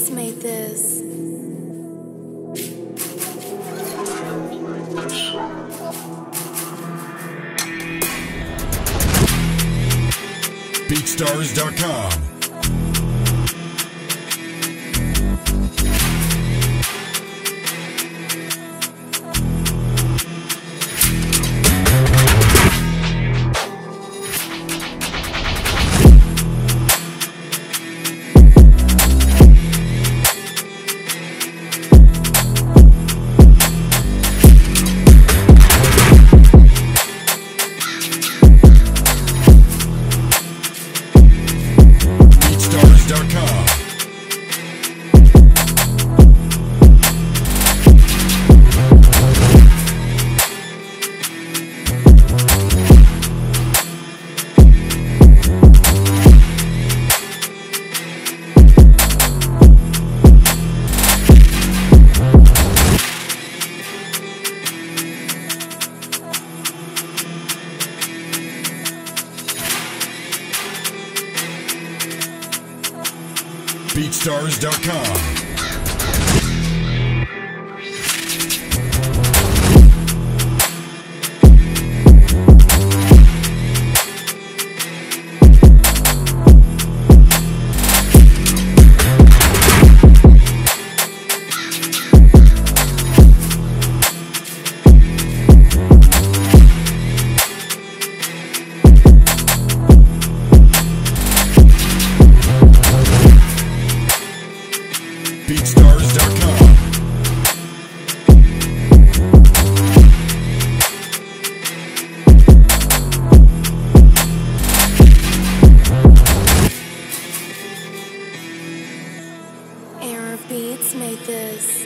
Beats made this. BeatStars.com. BeatStars.com. BeatStars.com. Error Beats made this.